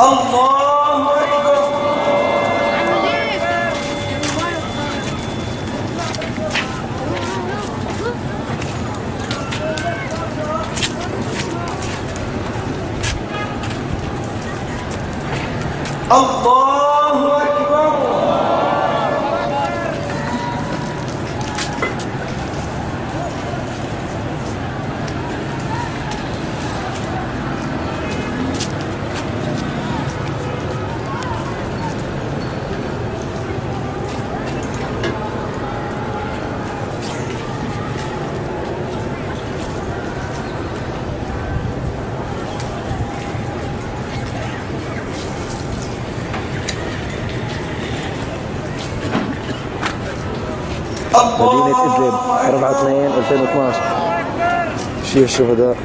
الله أكبر. الله أكبر مدينة إدلب 4 2 2012 شيخ الشهداء.